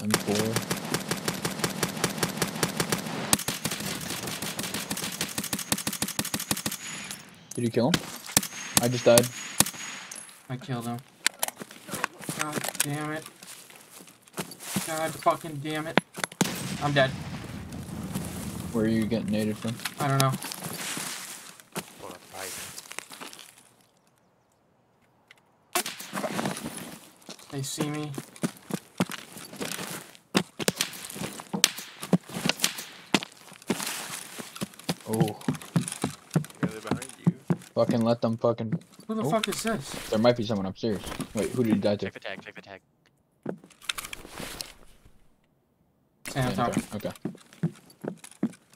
M4. Did you kill him? I just died. I killed him. God damn it. God fucking damn it. I'm dead. Where are you getting naded from? I don't know. They see me. Oh, Really behind you. Fucking let them fucking. Who the Oh. fuck is this? There might be someone upstairs. Wait, who did you die to? Check the tag, check the tag. Stand on Yeah, top. okay, okay.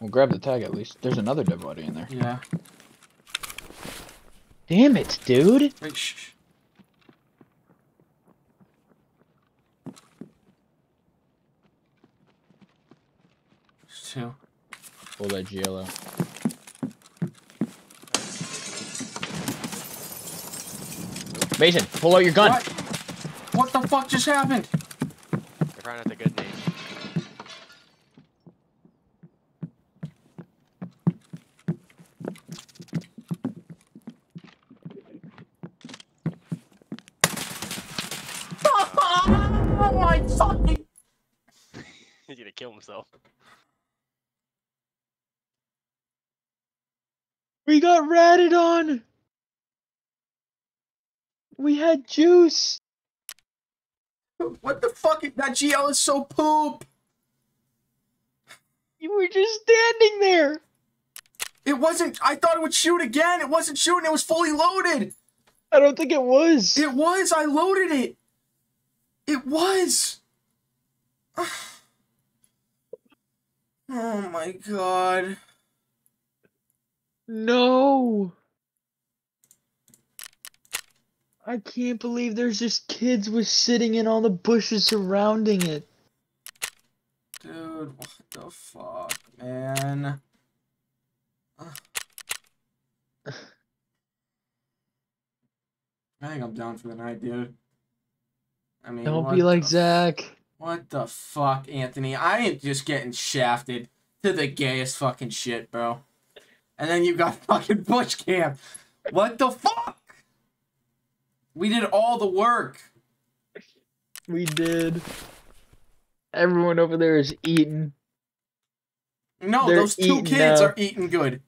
Well, grab the tag at least. There's another dead body in there. Yeah. Damn it, dude! Wait, shh. shh. There's two. Pull that GL out. Mason, pull out your gun. What? What the fuck just happened? They're trying out the good name. Oh my fucking. He's gonna kill himself. We got ratted on. We had juice. What the fuck? That GL is so poop. You were just standing there. It wasn't. I thought it would shoot again. It wasn't shooting. It was fully loaded. I don't think it was. It was. I loaded it. It was. Oh my god. No. I can't believe there's just kids was sitting in all the bushes surrounding it. Dude, what the fuck, man? I think I'm down for the night, dude. I mean, Don't be like Zach. What the fuck, Anthony? I am just getting shafted to the gayest fucking shit, bro. And then you got fucking Bush Camp. What the fuck? We did all the work. We did. Everyone over there is eating. No, They're those two kids now. are eating good.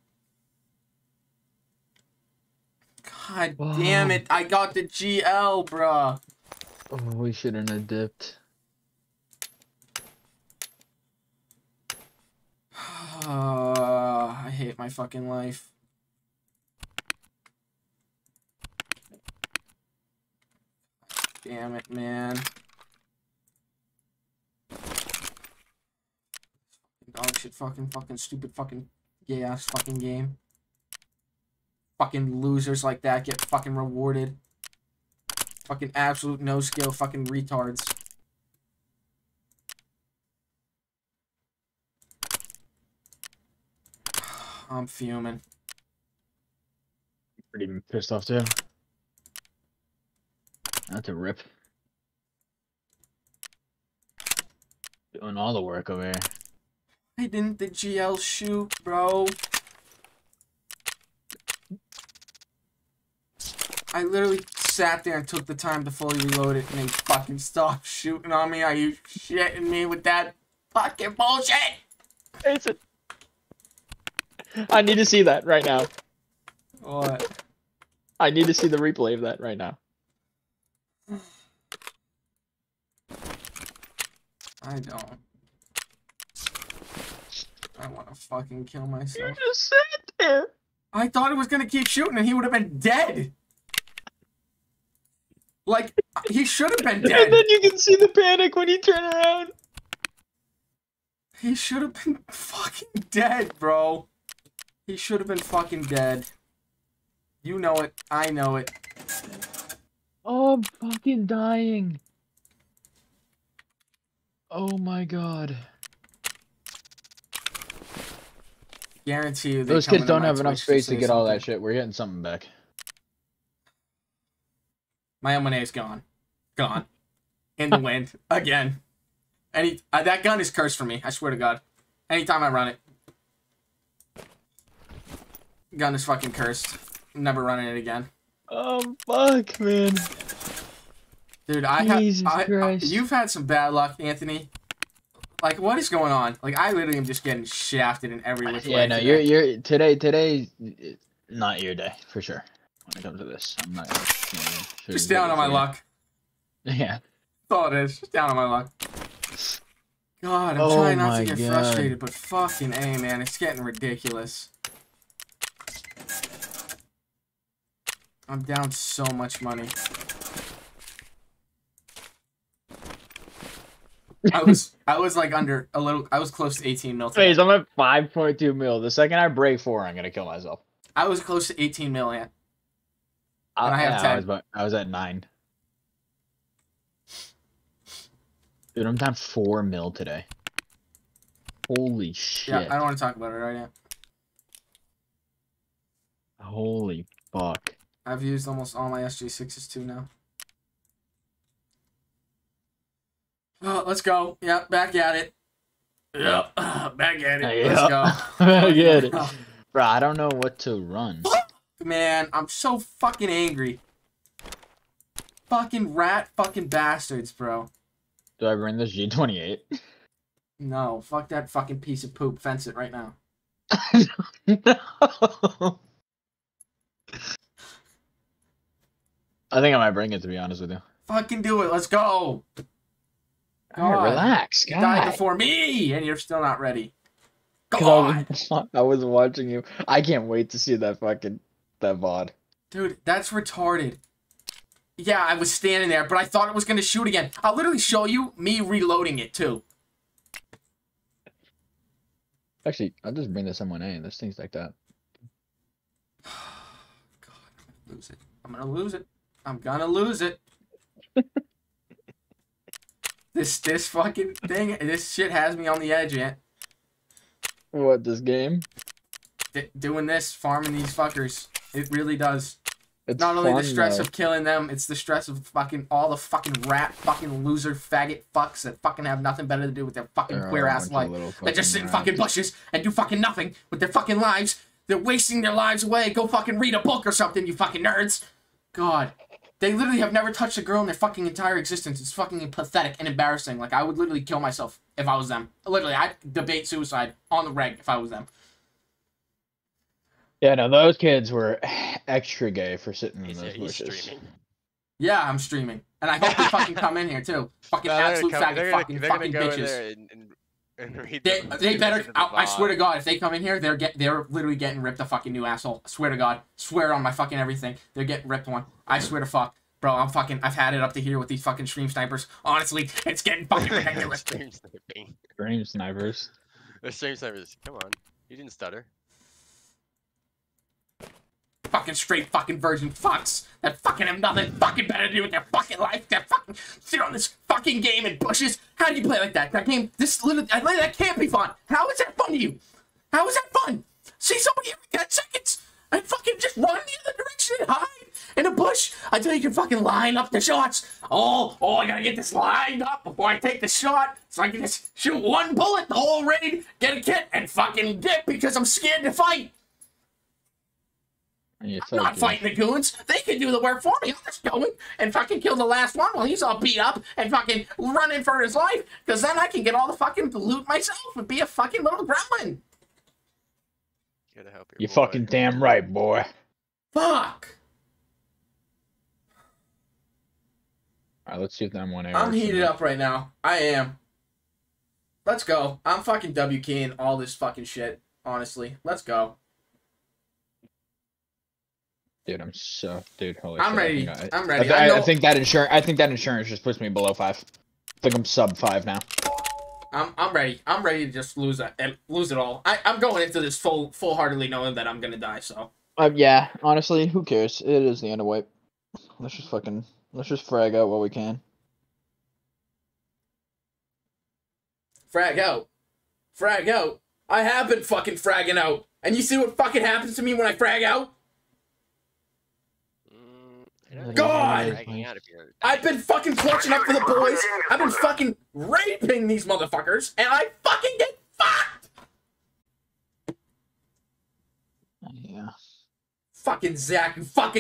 God Wow. damn it. I got the GL, bruh. Oh, we shouldn't have dipped. I hate my fucking life. Damn it, man. Dog shit fucking fucking stupid fucking gay ass fucking game. Fucking losers like that get fucking rewarded. Fucking absolute no skill fucking retards. I'm fuming. Pretty pissed off too. That's a rip. Doing all the work over here. Why didn't the GL shoot, bro? I literally sat there and took the time to fully reload it and then fucking stopped shooting on me. Are you shitting me with that fucking bullshit? Mason. I need to see that right now. What? I need to see the replay of that right now. I don't. I want to fucking kill myself. You just sat there. I thought it was gonna keep shooting and he would have been dead. Like, he should have been dead. And then you can see the panic when you turn around. He should have been fucking dead, bro. He should have been fucking dead. You know it. I know it. Oh, I'm fucking dying. Oh my god. Guarantee you. they Those kids don't have enough Twitch to space to say get all that shit. We're getting something back. My M1A is gone. Gone. In the wind. Again. Any uh, that gun is cursed for me. I swear to God. Anytime I run it, gun is fucking cursed. I'm never running it again, Oh fuck, man. Dude. I have. Jesus I, I, Christ. you've had some bad luck, Anthony. Like, what is going on? Like, I literally am just getting shafted in every which way. Yeah, no, today. you're you're today today not your day for sure. When it comes to this, I'm not. You know, sure just down on my for luck. Yeah. That's all it is. Just down on my luck. God, I'm Oh trying not to get God. frustrated, but fucking A, man, it's getting ridiculous. I'm down so much money. I was I was like under a little I was close to 18 mil. today. Please, I'm at 5.2 mil. The second I break four, I'm gonna kill myself. I was close to 18 million. I, And I have yeah, 10. I was, about, I was at nine. Dude, I'm down four mil today. Holy shit! Yeah, I don't want to talk about it right now. Holy fuck! I've used almost all my SJ6s too now. Oh, let's go. Yep, back at it. Yep, back at it. Let's go. I get it, bro. I don't know what to run. Man, I'm so fucking angry. Fucking rat fucking bastards, bro. Do I bring this G28? No, fuck that fucking piece of poop. Fence it right now. no. I think I might bring it to be honest with you. Fucking do it. Let's go. God. relax, You died before me, and you're still not ready. God. I was, I was watching you. I can't wait to see that fucking that VOD. Dude, that's retarded. Yeah, I was standing there, but I thought it was gonna shoot again. I'll literally show you me reloading it too. Actually, I'll just bring this M1A. This thing's like that. God, I'm gonna lose it. I'm gonna lose it. I'm gonna lose it. this this fucking thing, this shit has me on the edge, Ant. What this game? D- doing this, farming these fuckers, it really does. It's Not only the stress though. of killing them, it's the stress of fucking all the fucking rat, fucking loser, faggot fucks that fucking have nothing better to do with their fucking queer ass life. They just sit in fucking bushes and do fucking nothing with their fucking lives. They're wasting their lives away. Go fucking read a book or something, you fucking nerds. God. They literally have never touched a girl in their fucking entire existence. It's fucking pathetic and embarrassing. Like, I would literally kill myself if I was them. Literally, I'd debate suicide on the reg if I was them. Yeah, no, those kids were extra gay for sitting in He's, those bushes. streaming. Yeah, I'm streaming. And I hope they fucking come in here, too. Fucking No, absolute come- faggot fucking they're gonna fucking go bitches. and, and, and read They, they better. the I, I swear to God, if they come in here, they're get they're literally getting ripped a fucking new asshole. I swear to God, swear on my fucking everything, they're getting ripped one. I swear to fuck, bro. I'm fucking. I've had it up to here with these fucking stream snipers. Honestly, it's getting fucking ridiculous. Stream sniping. Stream snipers. The stream snipers. Come on. You didn't stutter. Fucking straight fucking virgin fucks that fucking have nothing fucking better to do with their fucking life. That fucking sit on this fucking game in bushes. How do you play like that? That game, this literally, I- that can't be fun. How is that fun to you? How is that fun? See somebody every 10 seconds and fucking just run the other direction and hide in a bush until you can fucking line up the shots. Oh, oh, I gotta get this lined up before I take the shot so I can just shoot one bullet the whole raid, get a kit, and fucking dip because I'm scared to fight. And you I'm not fucking- fighting the goons. They can do the work for me. I'm just going and fucking kill the last one while he's all beat up and fucking running for his life. Because then I can get all the fucking loot myself and be a fucking little gremlin. You gotta help your You boy. fucking damn right, boy. Fuck. Alright, let's see if that M1A I'm heated up right now. I am. Let's go. I'm fucking W keying all this fucking shit. Honestly, let's go. Dude, I'm so dude. Holy I'm shit, ready. I- I'm ready. I I, know- I think that insurance. I think that insurance just puts me below five. I think I'm sub five now. I'm I'm ready. I'm ready to just lose it and lose it all. I, I'm going into this full full heartedly knowing that I'm gonna die. So Um, yeah, honestly, who cares? It is the end of wipe. Let's just fucking let's just frag out what we can. frag out, frag out. I have been fucking fragging out, and you see what fucking happens to me when I frag out? God! you're dragging out if you're- I've been fucking clutching up for the boys. I've been fucking raping these motherfuckers, and I fucking get fucked. Yeah. Fucking Zach, you fucking